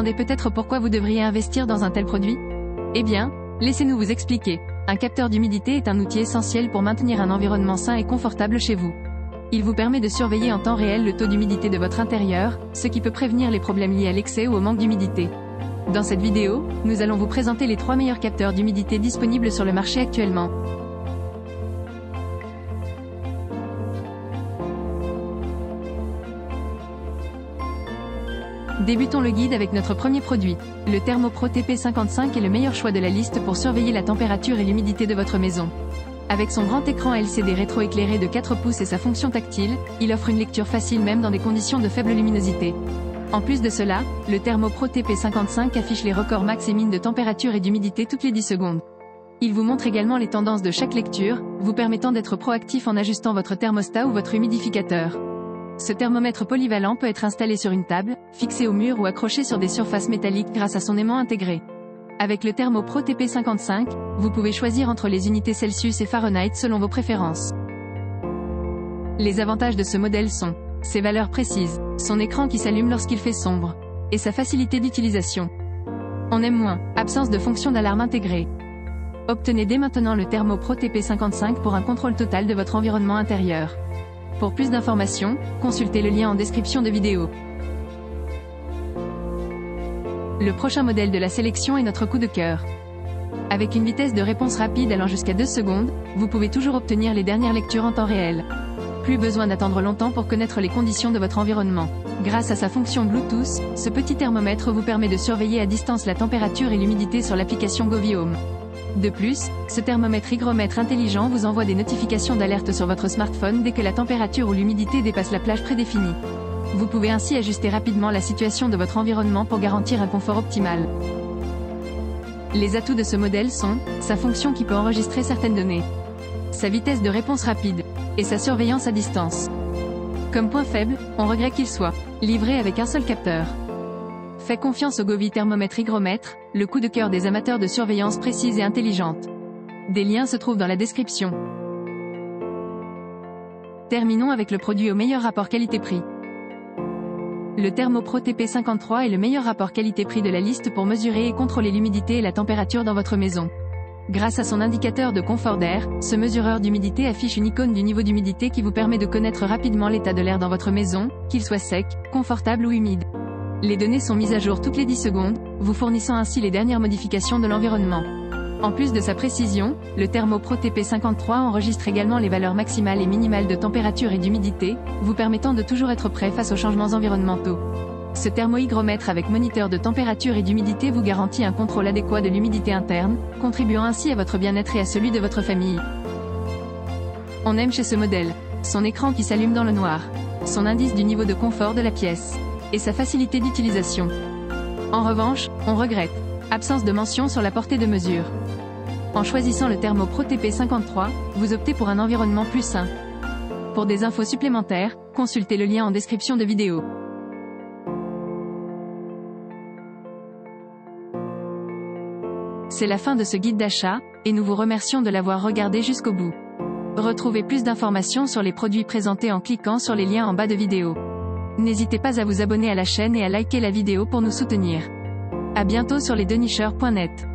demandez peut-être pourquoi vous devriez investir dans un tel produit? Eh bien, laissez-nous vous expliquer. Un capteur d'humidité est un outil essentiel pour maintenir un environnement sain et confortable chez vous. Il vous permet de surveiller en temps réel le taux d'humidité de votre intérieur, ce qui peut prévenir les problèmes liés à l'excès ou au manque d'humidité. Dans cette vidéo, nous allons vous présenter les trois meilleurs capteurs d'humidité disponibles sur le marché actuellement. Débutons le guide avec notre premier produit. Le Thermopro TP55 est le meilleur choix de la liste pour surveiller la température et l'humidité de votre maison. Avec son grand écran LCD rétroéclairé de 4 pouces et sa fonction tactile, il offre une lecture facile même dans des conditions de faible luminosité. En plus de cela, le Thermopro TP55 affiche les records max et min de température et d'humidité toutes les 10 secondes. Il vous montre également les tendances de chaque lecture, vous permettant d'être proactif en ajustant votre thermostat ou votre humidificateur. Ce thermomètre polyvalent peut être installé sur une table, fixé au mur ou accroché sur des surfaces métalliques grâce à son aimant intégré. Avec le Thermopro TP55, vous pouvez choisir entre les unités Celsius et Fahrenheit selon vos préférences. Les avantages de ce modèle sont ses valeurs précises, son écran qui s'allume lorsqu'il fait sombre, et sa facilité d'utilisation. On aime moins, absence de fonction d'alarme intégrée. Obtenez dès maintenant le Thermopro TP55 pour un contrôle total de votre environnement intérieur. Pour plus d'informations, consultez le lien en description de vidéo. Le prochain modèle de la sélection est notre coup de cœur. Avec une vitesse de réponse rapide allant jusqu'à 2 secondes, vous pouvez toujours obtenir les dernières lectures en temps réel. Plus besoin d'attendre longtemps pour connaître les conditions de votre environnement. Grâce à sa fonction Bluetooth, ce petit thermomètre vous permet de surveiller à distance la température et l'humidité sur l'application GoViome. De plus, ce thermomètre hygromètre intelligent vous envoie des notifications d'alerte sur votre smartphone dès que la température ou l'humidité dépasse la plage prédéfinie. Vous pouvez ainsi ajuster rapidement la situation de votre environnement pour garantir un confort optimal. Les atouts de ce modèle sont, sa fonction qui peut enregistrer certaines données, sa vitesse de réponse rapide, et sa surveillance à distance. Comme point faible, on regrette qu'il soit livré avec un seul capteur. Fais confiance au Govi thermomètre hygromètre, le coup de cœur des amateurs de surveillance précise et intelligente. Des liens se trouvent dans la description. Terminons avec le produit au meilleur rapport qualité-prix. Le Thermopro TP53 est le meilleur rapport qualité-prix de la liste pour mesurer et contrôler l'humidité et la température dans votre maison. Grâce à son indicateur de confort d'air, ce mesureur d'humidité affiche une icône du niveau d'humidité qui vous permet de connaître rapidement l'état de l'air dans votre maison, qu'il soit sec, confortable ou humide. Les données sont mises à jour toutes les 10 secondes, vous fournissant ainsi les dernières modifications de l'environnement. En plus de sa précision, le Thermopro TP53 enregistre également les valeurs maximales et minimales de température et d'humidité, vous permettant de toujours être prêt face aux changements environnementaux. Ce thermohygromètre avec moniteur de température et d'humidité vous garantit un contrôle adéquat de l'humidité interne, contribuant ainsi à votre bien-être et à celui de votre famille. On aime chez ce modèle son écran qui s'allume dans le noir, son indice du niveau de confort de la pièce et sa facilité d'utilisation. En revanche, on regrette absence de mention sur la portée de mesure. En choisissant le Thermopro TP53, vous optez pour un environnement plus sain. Pour des infos supplémentaires, consultez le lien en description de vidéo. C'est la fin de ce guide d'achat, et nous vous remercions de l'avoir regardé jusqu'au bout. Retrouvez plus d'informations sur les produits présentés en cliquant sur les liens en bas de vidéo. N'hésitez pas à vous abonner à la chaîne et à liker la vidéo pour nous soutenir. À bientôt sur lesdenicheurs.net.